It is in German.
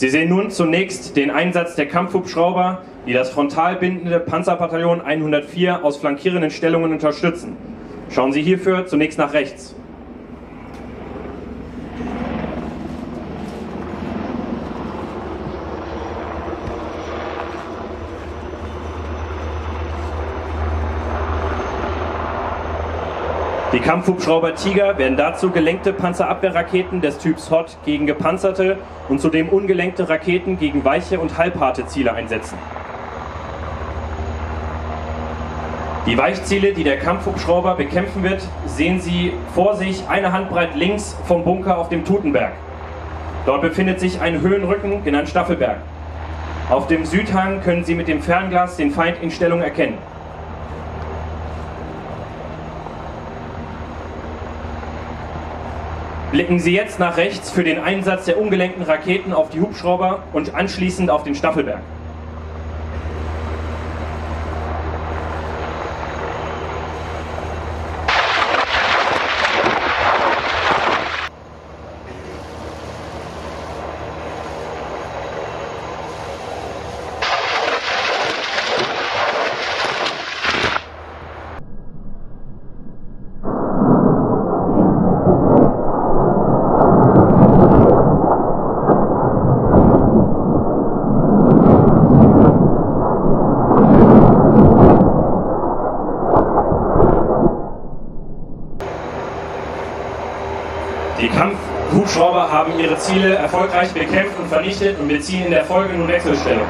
Sie sehen nun zunächst den Einsatz der Kampfhubschrauber, die das frontal bindende Panzerbataillon 104 aus flankierenden Stellungen unterstützen. Schauen Sie hierfür zunächst nach rechts. Die Kampfhubschrauber Tiger werden dazu gelenkte Panzerabwehrraketen des Typs HOT gegen gepanzerte und zudem ungelenkte Raketen gegen weiche und halbharte Ziele einsetzen. Die Weichziele, die der Kampfhubschrauber bekämpfen wird, sehen Sie vor sich eine Handbreit links vom Bunker auf dem Tutenberg. Dort befindet sich ein Höhenrücken, genannt Staffelberg. Auf dem Südhang können Sie mit dem Fernglas den Feind in Stellung erkennen. Blicken Sie jetzt nach rechts für den Einsatz der ungelenkten Raketen auf die Hubschrauber und anschließend auf den Staffelberg. Die Kampfhubschrauber haben ihre Ziele erfolgreich bekämpft und vernichtet und beziehen in der Folge nun Wechselstellung.